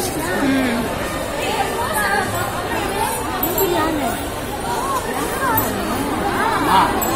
嗯。啊。